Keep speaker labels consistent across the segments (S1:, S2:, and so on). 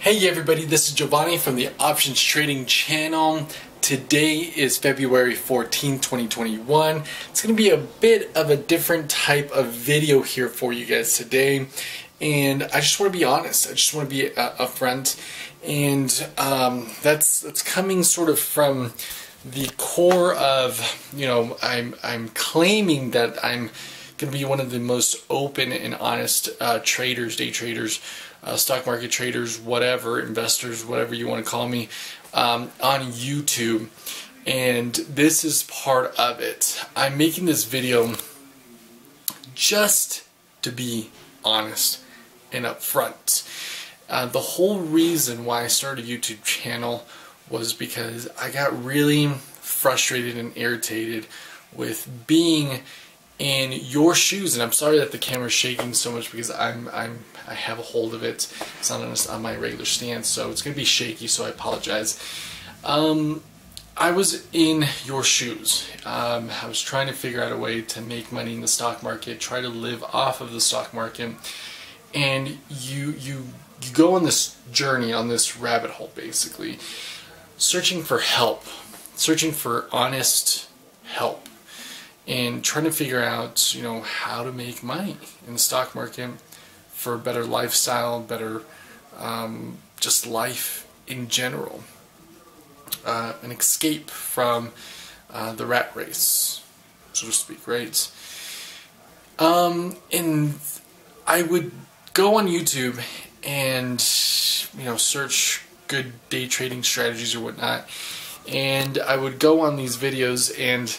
S1: Hey everybody, this is Giovanni from the Options Trading Channel. Today is February 14, 2021. It's going to be a bit of a different type of video here for you guys today. And I just want to be honest. I just want to be uh, upfront. And um, that's, that's coming sort of from the core of, you know, I'm, I'm claiming that I'm going to be one of the most open and honest uh, traders, day traders, uh, stock market traders, whatever, investors, whatever you want to call me, um, on YouTube. And this is part of it. I'm making this video just to be honest and upfront. Uh, the whole reason why I started a YouTube channel was because I got really frustrated and irritated with being in your shoes and I'm sorry that the camera's shaking so much because I'm I'm I have a hold of it. It's not on, on my regular stand so it's gonna be shaky so I apologize. Um, I was in your shoes. Um, I was trying to figure out a way to make money in the stock market try to live off of the stock market and you you you go on this journey on this rabbit hole basically searching for help searching for honest help and trying to figure out, you know, how to make money in the stock market for a better lifestyle, better um, just life in general. Uh, an escape from uh, the rat race, so to speak, right? Um, and I would go on YouTube and, you know, search good day trading strategies or whatnot. And I would go on these videos and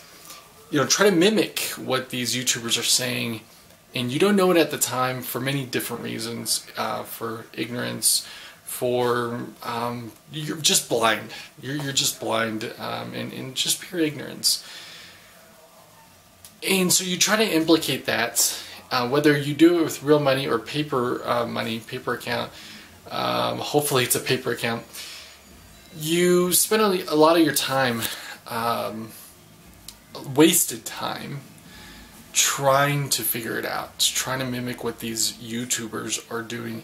S1: you know, try to mimic what these YouTubers are saying, and you don't know it at the time for many different reasons, uh, for ignorance, for um, you're just blind. You're, you're just blind, um, and, and just pure ignorance. And so you try to implicate that, uh, whether you do it with real money or paper uh, money, paper account. Um, hopefully, it's a paper account. You spend a, lot of your time um, wasted time trying to figure it out, trying to mimic what these YouTubers are doing.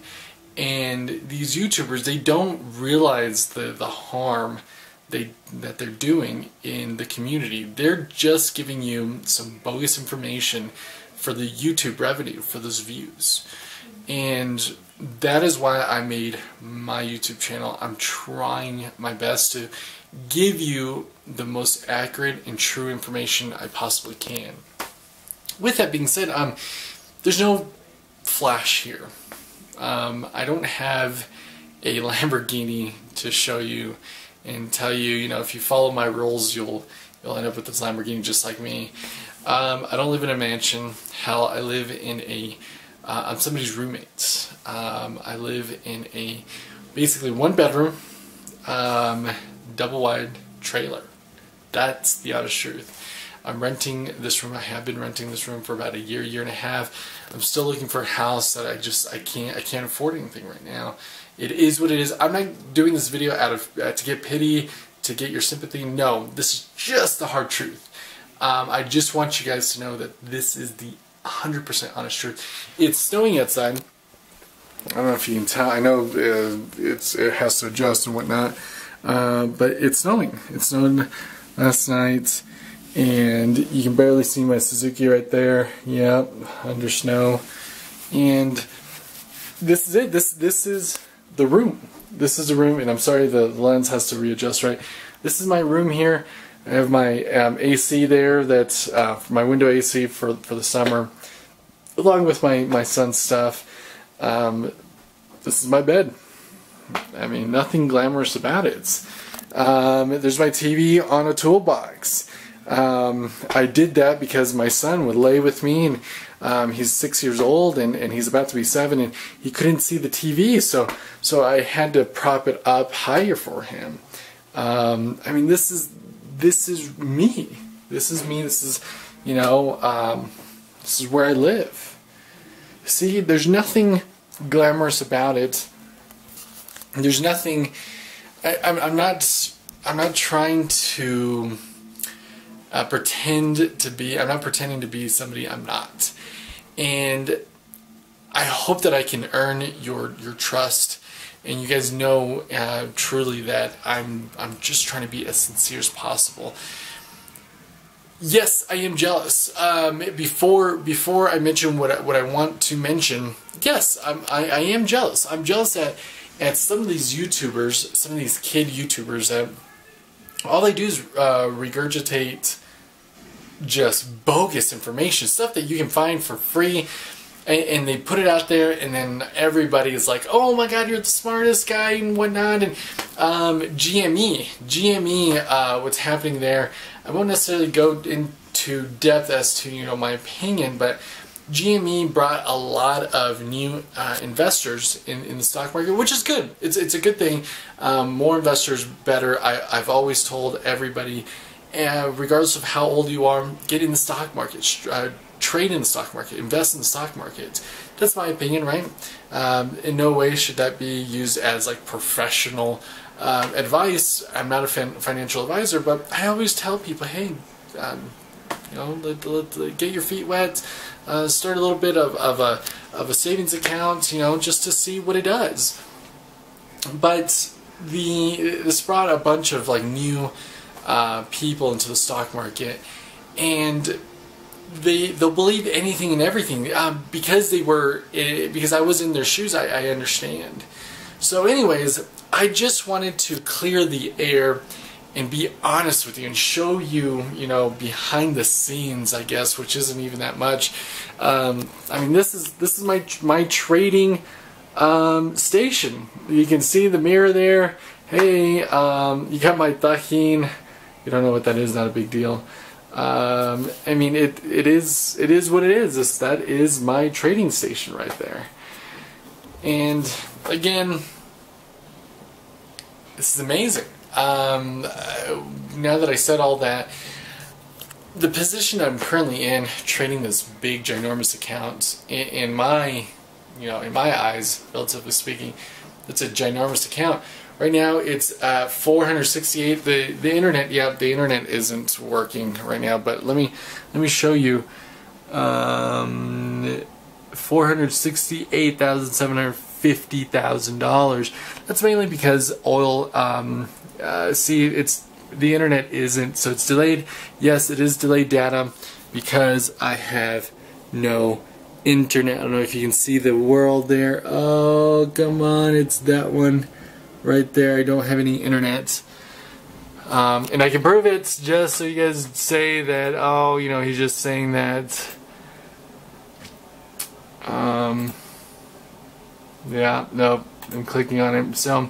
S1: And these YouTubers, they don't realize the, the harm they that they're doing in the community. They're just giving you some bogus information for the YouTube revenue, for those views. And that is why I made my YouTube channel. I'm trying my best to give you the most accurate and true information I possibly can. With that being said, um, there's no flash here. Um, I don't have a Lamborghini to show you and tell you, you know, if you follow my rules, you'll you'll end up with this Lamborghini just like me. Um, I don't live in a mansion. Hell, I live in a uh, I'm somebody's roommate. Um, I live in a basically one bedroom, um, double wide trailer. That's the honest truth. I'm renting this room. I have been renting this room for about a year, year and a half. I'm still looking for a house that I just I can't I can't afford anything right now. It is what it is. I'm not doing this video out of uh, to get pity, to get your sympathy. No, this is just the hard truth. Um, I just want you guys to know that this is the 100% honest truth. It's snowing outside. I don't know if you can tell. I know uh, it's it has to adjust and whatnot, uh, but it's snowing. It snowed last night, and you can barely see my Suzuki right there. Yep, under snow, and this is it. This this is the room. This is the room, and I'm sorry the lens has to readjust right. This is my room here. I have my um, AC there, that's uh, my window AC for, for the summer, along with my, my son's stuff. Um, this is my bed. I mean, nothing glamorous about it. Um, there's my TV on a toolbox. Um, I did that because my son would lay with me and um, he's six years old and, and he's about to be seven and he couldn't see the TV so so I had to prop it up higher for him. Um, I mean this is this is me. This is me. This is, you know, um, this is where I live. See, there's nothing glamorous about it. There's nothing. I, I'm, I'm not. I'm not trying to uh, pretend to be. I'm not pretending to be somebody I'm not. And I hope that I can earn your your trust and you guys know uh, truly that I'm I'm just trying to be as sincere as possible. Yes, I am jealous. Um, before before I mention what I, what I want to mention, yes, I'm, I, I am jealous. I'm jealous at at some of these YouTubers, some of these kid YouTubers that all they do is uh, regurgitate just bogus information, stuff that you can find for free, and, and, they put it out there, and then everybody is like, "Oh my God, you're the smartest guy and whatnot." And um, GME, GME, uh, what's happening there? I won't necessarily go into depth as to you know my opinion, but GME brought a lot of new uh, investors in, in the stock market, which is good. It's, it's a good thing. Um, more investors, better. I, I've always told everybody, uh, regardless of how old you are, get in the stock market, uh, trade in the stock market, invest in the stock market. That's my opinion, right? Um, in no way should that be used as like professional uh, advice. I'm not a financial advisor, but I always tell people, hey, um, you know, let, let, let, get your feet wet, uh, start a little bit of, of, a, of a savings account, you know, just to see what it does. But the this brought a bunch of like new uh, people into the stock market, and they they'll believe anything and everything um, because they were eh, because I was in their shoes. I, I understand. So, anyways, I just wanted to clear the air and be honest with you and show you, you know, behind the scenes, I guess, which isn't even that much. Um, I mean, this is this is my my trading um, station. You can see the mirror there. Hey, um, you got my Tajín. You don't know what that is? Not a big deal. Um, I mean, it it is it is what it is. This, that is my trading station right there. And again, this is amazing. Um, uh, now that I said all that, the position I'm currently in, trading this big, ginormous account, in, in my, you know, in my eyes, relatively speaking, it's a ginormous account. Right now, it's uh, 468. The the internet, yeah, the internet isn't working right now. But let me let me show you. Um, four hundred sixty-eight thousand seven hundred fifty thousand dollars. That's mainly because oil um, uh, see, it's the internet isn't, so it's delayed. Yes, it is delayed data because I have no internet. I don't know if you can see the world there. Oh, come on, it's that one right there. I don't have any internet. Um, and I can prove it just so you guys say that, oh, you know, he's just saying that. Um, yeah, nope. I'm clicking on it. So,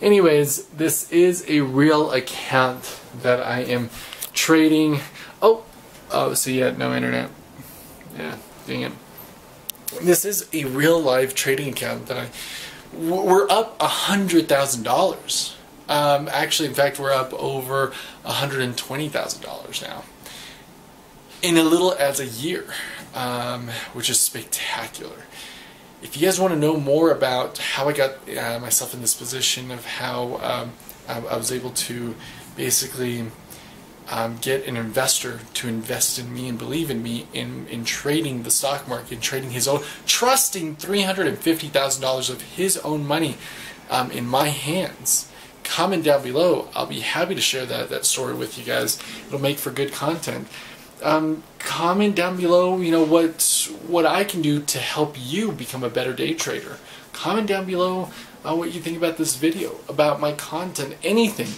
S1: anyways, this is a real account that I am trading. Oh, oh, so yeah, no internet. Yeah, dang it. This is a real live trading account that I. We're up a hundred thousand dollars. Um, actually, in fact, we're up over a hundred and twenty thousand dollars now. In a little as a year, um, which is spectacular if you guys want to know more about how I got uh, myself in this position of how um, I, was able to basically um, get an investor to invest in me and believe in me in, in trading the stock market, trading his own, trusting $350,000 of his own money um, in my hands. Comment down below. I'll be happy to share that, that story with you guys. It'll make for good content um, comment down below, you know, what what I can do to help you become a better day trader. Comment down below uh, what you think about this video, about my content, anything.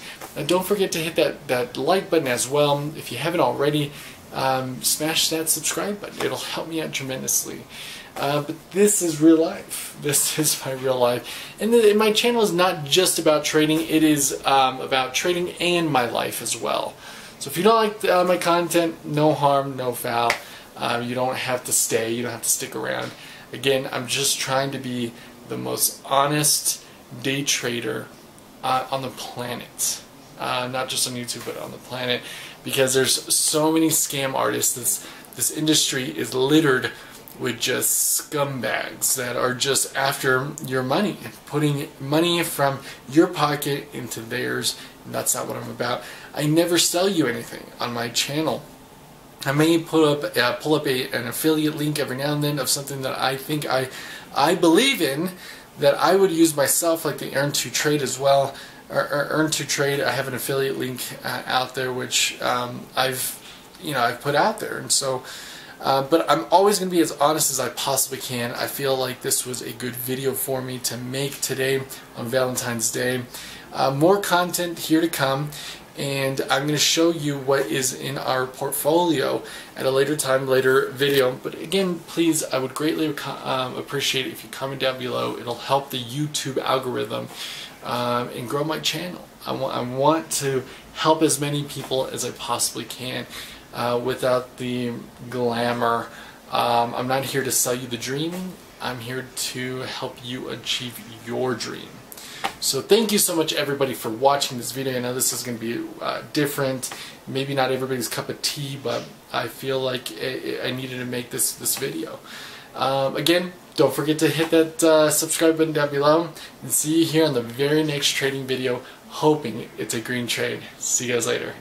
S1: Don't forget to hit that, that like button as well. If you haven't already, um, smash that subscribe button. It'll help me out tremendously. Uh, but this is real life. This is my real life. And, the, my channel is not just about trading, it is um, about trading and my life as well. So if you don't like uh, my content, no harm, no foul. Um, you don't have to stay. You don't have to stick around. Again, I'm just trying to be the most honest day trader uh, on the planet. Uh, not just on YouTube, but on the planet. Because there's so many scam artists. This, this industry is littered with just scumbags that are just after your money, putting money from your pocket into theirs. And that's not what I'm about. I never sell you anything on my channel. I may put up uh, pull up a, an affiliate link every now and then of something that I think I I believe in, that I would use myself, like the Earn to Trade as well. Or, or Earn to Trade, I have an affiliate link uh, out there, which um, I've, you know, I've put out there, and so. Uh, but I'm always going to be as honest as I possibly can. I feel like this was a good video for me to make today on Valentine's Day. Uh, more content here to come and I'm going to show you what is in our portfolio at a later time, later video. But again, please, I would greatly um, appreciate it if you comment down below. It'll help the YouTube algorithm um, and grow my channel. I, wa I want to help as many people as I possibly can uh, without the glamour. Um, I'm not here to sell you the dream. I'm here to help you achieve your dream. So thank you so much everybody for watching this video. I know this is going to be uh, different, maybe not everybody's cup of tea, but I feel like I needed to make this, this video. Um, again, don't forget to hit that uh, subscribe button down below and see you here on the very next trading video, hoping it's a green trade. See you guys later.